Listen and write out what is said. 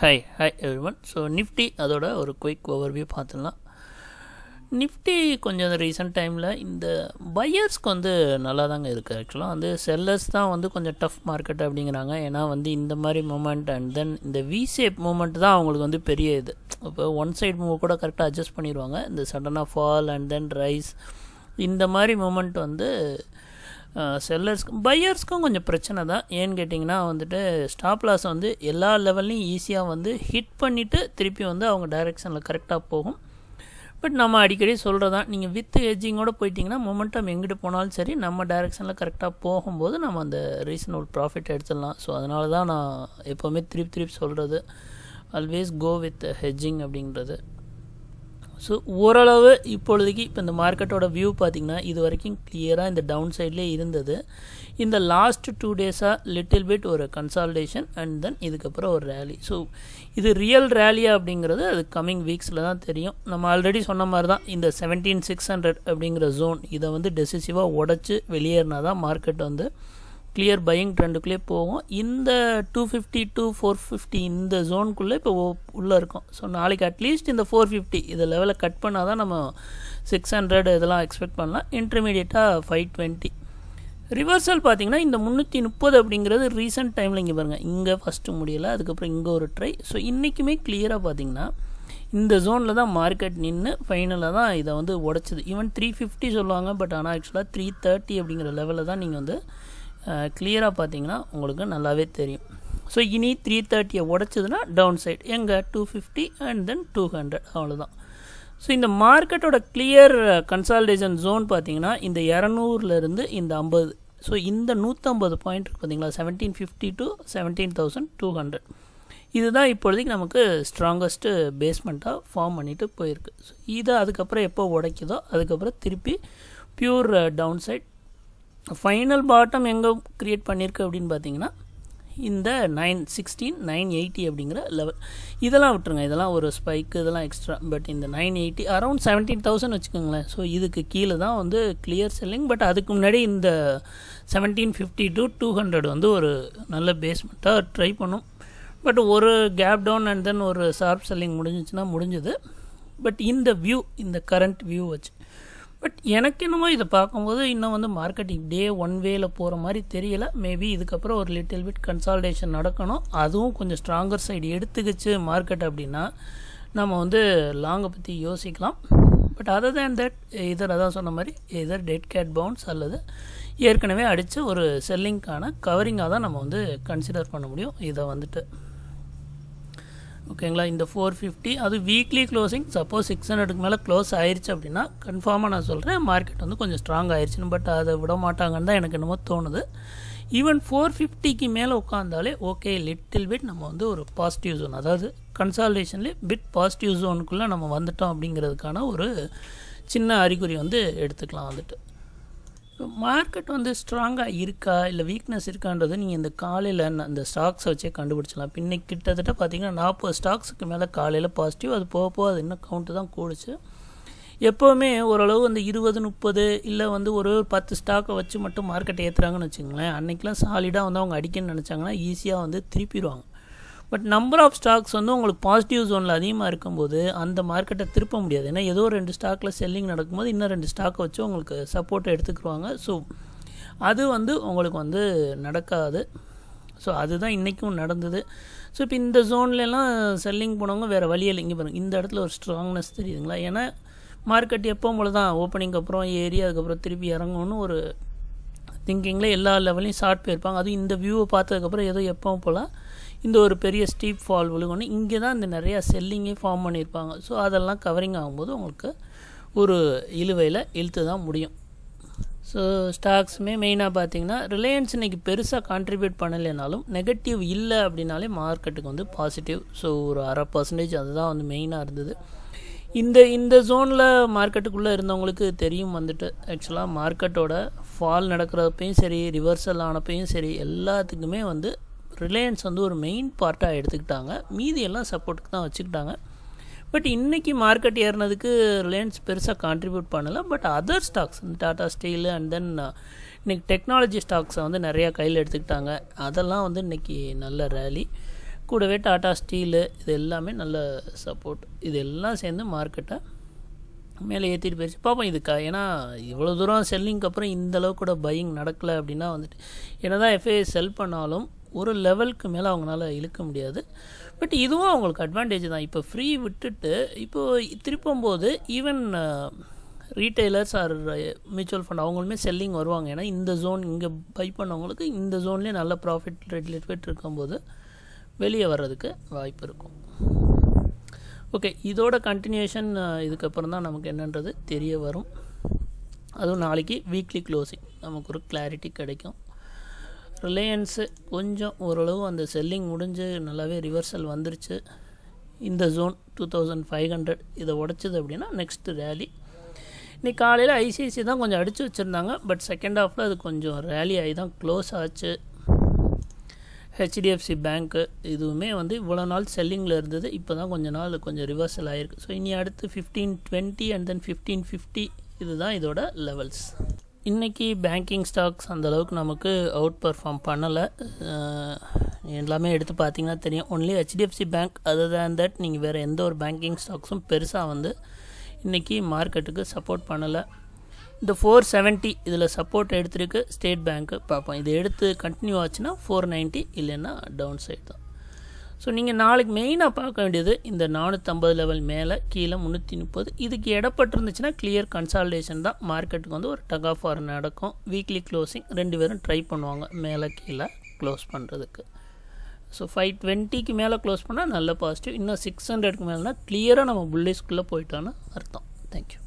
Hi hi everyone so Nifty அதோட ஒரு quick overview பார்த்துடலாம். நிஃப்டி கொஞ்சம் ரீசெண்ட் டைமில் இந்த பையர்ஸ்க்கு வந்து நல்லா தாங்க இருக்குது ஆக்சுவலாக வந்து செல்லர்ஸ் தான் வந்து கொஞ்சம் டஃப் மார்க்கெட் அப்படிங்கிறாங்க. ஏன்னா வந்து இந்த மாதிரி மூமெண்ட் அண்ட் தென் இந்த வி ஷேப் மூமெண்ட் தான் அவங்களுக்கு வந்து பெரிய இது. இப்போ ஒன் சைட் மூவ் கூட கரெக்டாக அட்ஜஸ்ட் பண்ணிடுவாங்க. இந்த சடனாக ஃபால் அண்ட் தென் ரைஸ் இந்த மாதிரி மூமெண்ட் வந்து செல்லர்ஸ்க்கும் பையர்ஸ்க்கும் கொஞ்சம் பிரச்சனை தான். ஏன்னு கேட்டிங்கன்னா வந்துட்டு ஸ்டாப் லாஸ் வந்து எல்லா லெவல்லையும் ஈஸியாக வந்து ஹிட் பண்ணிவிட்டு திருப்பி வந்து அவங்க டைரெக்ஷனில் கரெக்டாக போகும். பட் நம்ம அடிக்கடி சொல்கிறதான் நீங்கள் வித் ஹெஜ்ஜிங்கோடு போயிட்டிங்கன்னா மொமெண்டம் எங்கிட்டு போனாலும் சரி நம்ம டைரெக்ஷனில் கரெக்டாக போகும்போது நம்ம அந்த ரீசனபிள் ப்ராஃபிட் எடுத்துடலாம். ஸோ அதனால தான் நான் எப்போவுமே திருப்பி திருப்பி சொல்கிறது ஆல்வேஸ் கோ வித் ஹெஜ்ஜிங் அப்படின்றது. ஸோ ஓரளவு இப்பொழுதைக்கு இப்போ இந்த மார்க்கெட்டோட வியூ பார்த்திங்கன்னா இது வரைக்கும் கிளியராக இந்த டவுன் சைட்லேயே இருந்தது. இந்த லாஸ்ட் டூ டேஸாக லிட்டில் பிட் ஒரு கன்சால்டேஷன் அண்ட் தென் இதுக்கப்புறம் ஒரு ரேலி ஸோ இது ரியல் ரேலியா அப்படிங்கிறது அது கம்மிங் வீக்ஸில் தான் தெரியும். நம்ம ஆல்ரெடி சொன்ன மாதிரி தான் இந்த செவன்டீன் சிக்ஸ் ஹண்ட்ரட் அப்படிங்கிற ஜோன் இதை வந்து டெசிசிவாக உடச்சி வெளியேறினா தான் மார்க்கெட் வந்து கிளியர் பையிங் ட்ரெண்டுக்குள்ளே போகும் இந்த two fifty to four fifty இந்த ஜோனுக்குள்ளே இப்போ உள்ளே இருக்கும். ஸோ நாளைக்கு அட்லீஸ்ட் இந்த ஃபோர் ஃபிஃப்டி இந்த லெவலை கட் பண்ணால் தான் நம்ம சிக்ஸ் ஹண்ட்ரட் இதெல்லாம் எக்ஸ்பெக்ட் பண்ணலாம். இன்டர்மீடியட்டாக ஃபைவ் டுவெண்ட்டி ரிவர்சல் பார்த்தீங்கன்னா இந்த முந்நூற்றி முப்பது அப்படிங்கிறது ரீசெண்ட் டைமில் இங்கே பாருங்கள் இங்கே ஃபஸ்ட்டு முடியலை அதுக்கப்புறம் இங்கே ஒரு ட்ரை ஸோ இன்றைக்குமே கிளியராக பார்த்தீங்கன்னா இந்த ஜோனில் தான் மார்க்கெட் நின்று ஃபைனலாக தான் இதை வந்து உடச்சிது. ஈவன் த்ரீ ஃபிஃப்டி சொல்லுவாங்க பட் ஆனால் ஆக்சுவலாக த்ரீ தேர்ட்டி அப்படிங்கிற லெவலில் தான் நீங்கள் வந்து கிளியராக பார்த்தீங்கன்னா உங்களுக்கு நல்லாவே தெரியும். ஸோ இனி த்ரீ தேர்ட்டியை உடச்சதுன்னா டவுன் சைட் எங்கே? Two fifty and then two hundred அவ்வளோதான் ஸோ இந்த மார்க்கெட்டோட கிளியர் கன்சால்டேஷன் ஜோன் பார்த்தீங்கன்னா இந்த இரநூறுலேருந்து இந்த ஐம்பது. ஸோ இந்த நூற்றம்பது பாயிண்ட் இருக்குது பார்த்தீங்களா? Seventeen fifty to seventeen thousand two hundred இதுதான் இப்பொழுதைக்கு நமக்கு ஸ்ட்ராங்கஸ்ட்டு பேஸ்மெண்ட்டாக ஃபார்ம் பண்ணிட்டு போயிருக்கு. ஸோ இதை அதுக்கப்புறம் எப்போ உடைக்குதோ அதுக்கப்புறம் திருப்பி pure down side final bottom எங்கே க்ரியேட் பண்ணியிருக்கு அப்படின்னு பார்த்தீங்கன்னா இந்த நைன் சிக்ஸ்டீன் நைன் எயிட்டி அப்படிங்கிற லெவல் இதெல்லாம் விட்டுருங்க. இதெல்லாம் ஒரு ஸ்பைக்கு இதெல்லாம் எக்ஸ்ட்ரா பட் இந்த nine eighty around seventeen thousand வச்சுக்கோங்களேன். ஸோ இதுக்கு கீழே தான் வந்து கிளியர் செல்லிங் பட் அதுக்கு முன்னாடி இந்த seventeen fifty to two hundred வந்து ஒரு நல்ல பேஸ்மெண்ட்டாக ட்ரை பண்ணும். பட் ஒரு கேப் டவுன் அண்ட் தென் ஒரு ஷார்ப் செல்லிங் முடிஞ்சிச்சுன்னா முடிஞ்சுது. பட் இந்த வியூ இந்த கரண்ட் வியூ வச்சு. பட் எனக்கு என்னமோ இதை பார்க்கும்போது இன்னும் வந்து மார்க்கெட்டிங் டே ஒன் வேல போகிற மாதிரி தெரியல. மேபி இதுக்கப்புறம் ஒரு லிட்டில் பிட் கன்சால்டேஷன் நடக்கணும். அதுவும் கொஞ்சம் ஸ்ட்ராங்கர் சைடு எடுத்துக்கிச்சு மார்க்கெட் அப்படின்னா நம்ம வந்து லாங்கை பற்றி யோசிக்கலாம். பட் அதர் தேன் தட் இதர் அதான் சொன்ன மாதிரி இதர் டெட் கேட் பவுன்ஸ் அல்லது ஏற்கனவே அடித்து ஒரு செல்லிங்க்கான கவரிங்காக தான் நம்ம வந்து கன்சிடர் பண்ண முடியும். இதை வந்துட்டு. ஓகேங்களா? இந்த ஃபோர் ஃபிஃப்டி அது வீக்லி க்ளோசிங் சப்போஸ் சிக்ஸ் ஹண்ட்ரடுக்கு மேலே க்ளோஸ் ஆயிடுச்சு அப்படின்னா கன்ஃபார்மாக நான் சொல்கிறேன் மார்க்கெட் வந்து கொஞ்சம் ஸ்ட்ராங் ஆயிடுச்சுன்னு பட் அதை விட மாட்டாங்கன்னு தான் எனக்கு என்னமோ தோணுது. ஈவன் ஃபோர் ஃபிஃப்டிக்கு மேலே உட்காந்தாலே ஓகே லிட்டில் பிட் நம்ம வந்து ஒரு பாசிட்டிவ் ஜோன் அதாவது கன்சால்டேஷன்லேயே பிட் பாசிட்டிவ் ஜோனுக்குள்ளே நம்ம வந்துட்டோம் அப்படிங்கிறதுக்கான ஒரு சின்ன அறிகுறி வந்து எடுத்துக்கலாம் வந்துட்டு. மார்க்கெட் வந்து ஸ்ட்ராங்காக இருக்கா? இல்லை வீக்னஸ் இருக்கான்றது நீங்கள் இந்த காலையில் அந்த ஸ்டாக்ஸை வச்சே கண்டுபிடிச்சலாம் இப்போ இன்றைக்கி கிட்டத்தட்ட பார்த்திங்கன்னா நாற்பது ஸ்டாக்ஸுக்கு மேலே காலையில் பாசிட்டிவ் அது போக போக அது இன்னும் கவுண்ட்டு தான் கூடுச்சு. எப்போவுமே ஓரளவு அந்த இருபது முப்பது இல்லை வந்து ஒரு பத்து ஸ்டாக்கை வச்சு மட்டும் மார்க்கெட் ஏற்றுறாங்கன்னு வச்சுங்களேன். அன்றைக்கெலாம் சாலிடாக வந்து அவங்க அடிக்கணும்னு நினச்சாங்கன்னா ஈஸியாக வந்து திருப்பிடுவாங்க. பட் நம்பர் ஆஃப் ஸ்டாக்ஸ் வந்து உங்களுக்கு பாசிட்டிவ் ஜோனில் அதிகமாக இருக்கும்போது அந்த மார்க்கெட்டை திருப்ப முடியாது. ஏன்னா ஏதோ ரெண்டு ஸ்டாக்கில் செல்லிங் நடக்கும்போது இன்னும் ரெண்டு ஸ்டாக்கை வச்சு உங்களுக்கு சப்போர்ட்டை எடுத்துக்கிடுவாங்க ஸோ அது வந்து உங்களுக்கு வந்து நடக்காது. ஸோ அதுதான் இன்றைக்கும் நடந்தது. ஸோ இப்போ இந்த ஜோன்லலாம் செல்லிங் போனவங்க வேறு வழியில் இங்கே பாருங்கள் இந்த இடத்துல ஒரு ஸ்ட்ராங்னஸ் தெரியுதுங்களா? ஏன்னா மார்க்கெட் எப்போ போல தான் ஓப்பனிங் அப்புறம் ஏறி அதுக்கப்புறம் திருப்பி இறங்கணும்னு ஒரு திங்கிங்கில் எல்லா லெவலையும் ஷார்ட் போயிருப்பாங்க. அதுவும் இந்த வியூவை பார்த்ததுக்கப்புறம் ஏதோ எப்போ போல் இந்த ஒரு பெரிய ஸ்டீப் ஃபால் விழுகணும் இங்கே தான் இந்த நிறையா செல்லிங்கே ஃபார்ம் பண்ணியிருப்பாங்க. ஸோ அதெல்லாம் கவரிங் ஆகும்போது உங்களுக்கு ஒரு இழுவையில் இழுத்து தான் முடியும் ஸோ ஸ்டாக்ஸுமே மெயினாக பார்த்தீங்கன்னா ரிலையன்ஸ் இன்றைக்கி பெருசாக கான்ட்ரிபியூட் பண்ணலைனாலும் நெகட்டிவ் இல்லை அப்படின்னாலே மார்க்கெட்டுக்கு வந்து பாசிட்டிவ் ஸோ ஒரு அரை பர்சன்டேஜ் அதுதான் வந்து மெயினாக இருந்தது. இந்த இந்த ஜோனில் மார்க்கெட்டுக்குள்ளே இருந்தவங்களுக்கு தெரியும் வந்துட்டு. ஆக்சுவலாக மார்க்கெட்டோட ஃபால் நடக்கிறப்பையும் சரி ரிவர்சல் ஆனப்பையும் சரி எல்லாத்துக்குமே வந்து ரிலையன்ஸ் வந்து ஒரு மெயின் பார்ட்டாக எடுத்துக்கிட்டாங்க. மீதி எல்லாம் சப்போர்ட்டுக்கு தான் வச்சுக்கிட்டாங்க. பட் இன்றைக்கி மார்க்கெட் ஏறினதுக்கு ரிலையன்ஸ் பெருசாக கான்ட்ரிபியூட் பண்ணலை. But other stocks Tata Steel and then இன்றைக்கி டெக்னாலஜி ஸ்டாக்ஸை வந்து நிறையா கையில் எடுத்துக்கிட்டாங்க. அதெல்லாம் வந்து இன்றைக்கி நல்ல ரேலி கூடவே டாடா ஸ்டீலு இது எல்லாமே நல்ல சப்போர்ட் இது எல்லாம் சேர்ந்து மார்க்கெட்டை மேலே ஏற்றிட்டு போயிடுச்சு பார்ப்போம் இதுக்கா ஏன்னா இவ்வளோ தூரம் செல்லிங்க்கு அப்புறம் இந்த அளவுக்கு கூட பையிங் நடக்கலை அப்படின்னா வந்துட்டு என்ன தான் எஃப்ஐ செல் பண்ணாலும் ஒரு லெவலுக்கு மேலே அவங்களால இழுக்க முடியாது. பட் இதுவும் அவங்களுக்கு அட்வான்டேஜ் தான். இப்போ ஃப்ரீ விட்டுட்டு இப்போது திருப்பும்போது even retailers or mutual fund அவங்களுமே செல்லிங் வருவாங்க. ஏன்னா இந்த ஜோன் இங்கே பை பண்ணவங்களுக்கு இந்த ஜோன்லேயே நல்ல ப்ராஃபிட் ரிலேட்டட் இருக்கும்போது வெளியே வர்றதுக்கு வாய்ப்பு இருக்கும். ஓகே இதோட கண்டினியூஷன் இதுக்கப்புறம் தான் நமக்கு என்னன்றது தெரிய வரும். அதுவும் நாளைக்கு வீக்லி க்ளோசிங் நமக்கு ஒரு கிளாரிட்டி கிடைக்கும். ரிலையன்ஸு கொஞ்சம் ஓரளவு அந்த செல்லிங் முடிஞ்சு நல்லாவே ரிவர்சல் வந்துருச்சு. இந்த zone two thousand five hundred இதை உடச்சிது அப்படின்னா நெக்ஸ்ட்டு ரேலி. இன்றைக்கி காலையில் ஐசிஐசி தான் கொஞ்சம் அடித்து வச்சுருந்தாங்க பட் செகண்ட் ஹாஃபில் அது கொஞ்சம் ரேலி ஆகி தான் க்ளோஸ் ஆச்சு. ஹெச்டிஎஃப்சி பேங்க்கு இதுவுமே வந்து இவ்வளோ நாள் செல்லிங்கில் இருந்தது இப்போ தான் கொஞ்ச நாள் கொஞ்சம் ரிவர்சல் ஆகிருக்கு ஸோ இனி அடுத்து fifteen twenty and then fifteen fifty இதுதான் இதோட லெவல்ஸ் இன்றைக்கி பேங்கிங் ஸ்டாக்ஸ் அந்தளவுக்கு நமக்கு அவுட் பர்ஃபார்ம் பண்ணலை எல்லாமே எடுத்து பார்த்தீங்கன்னா தெரியும். Only HDFC Bank other than that நீங்கள் வேறு எந்த ஒரு பேங்கிங் ஸ்டாக்ஸும் பெருசாக வந்து இன்றைக்கி மார்க்கெட்டுக்கு சப்போர்ட் பண்ணலை. இந்த ஃபோர் செவன்ட்டி இதில் சப்போர்ட் எடுத்திருக்கு. ஸ்டேட் பேங்க்கு பார்ப்போம். இது எடுத்து கண்டினியூ ஆச்சுன்னா ஃபோர் நைன்ட்டி இல்லைன்னா டவுன் சைடு தான். ஸோ நீங்கள் நாளைக்கு மெயினாக பார்க்க வேண்டியது இந்த நானூற்றம்பது லெவல் மேலே கீழே முந்நூற்றி முப்பது இதுக்கு இடப்பட்டிருந்துச்சுன்னா கிளியர் கன்சால்டேஷன் தான் மார்க்கெட்டுக்கு வந்து ஒரு டக் ஆஃப் ஆர் நடக்கும். வீக்லி க்ளோசிங் ரெண்டு பேரும் ட்ரை பண்ணுவாங்க மேலே கீழே க்ளோஸ் பண்ணுறதுக்கு ஸோ ஃபைவ் டுவெண்ட்டிக்கு மேலே க்ளோஸ் பண்ணால் நல்ல பாசிட்டிவ் இன்னும் சிக்ஸ் ஹண்ட்ரட்க்கு மேலேனா கிளியராக நம்ம புல்லிஸ்குள்ளே போயிட்டோன்னு அர்த்தம். தேங்க்யூ